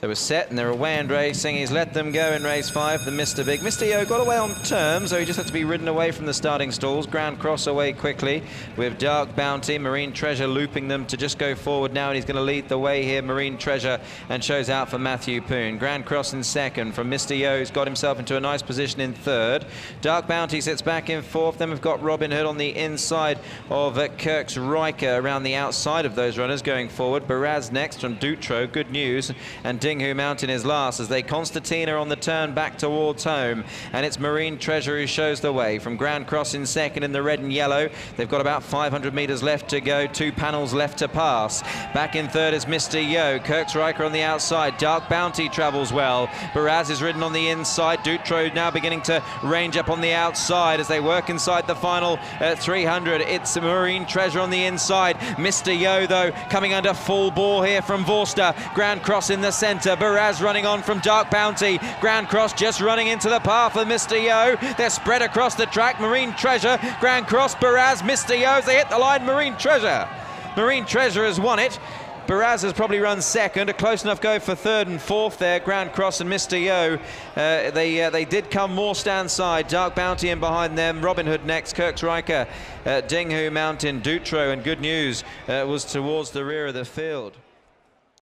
So we're set and they're away and racing. He's let them go in race five, the Mr. Big. Mr. Yo got away on terms, so he just had to be ridden away from the starting stalls. Grand Cross away quickly with Dark Bounty, Marine Treasure looping them to just go forward now, and he's going to lead the way here, Marine Treasure, and shows out for Matthew Poon. Grand Cross in second from Mr. Yo, who's got himself into a nice position in third. Dark Bounty sits back in fourth. Then we've got Robin Hood on the inside of uh, Kirk's Riker around the outside of those runners going forward. Baraz next from Dutro, good news. And Dinghu Mountain is last as they Constantina on the turn back towards home. And it's Marine Treasure who shows the way from Grand Cross in second in the red and yellow. They've got about 500 metres left to go, two panels left to pass. Back in third is Mr. Yo. Kirk's Riker on the outside. Dark Bounty travels well. Baraz is ridden on the inside. Dutro now beginning to range up on the outside as they work inside the final uh, 300. It's Marine Treasure on the inside. Mr. Yo, though, coming under full bore here from Vorster. Grand Cross in the centre. Baraz running on from Dark Bounty. Grand Cross just running into the path of Mr. Yo. They're spread across the track. Marine Treasure, Grand Cross, Baraz, Mr. Yo as they hit the line. Marine Treasure. Marine Treasure has won it. Baraz has probably run second, a close enough go for third and fourth there. Grand Cross and Mr. Yo. Uh, they uh, they did come more stand side. Dark Bounty in behind them. Robin Hood next. Kirk's Riker, uh, Dinghu Mountain, Dutro, and good news uh, was towards the rear of the field.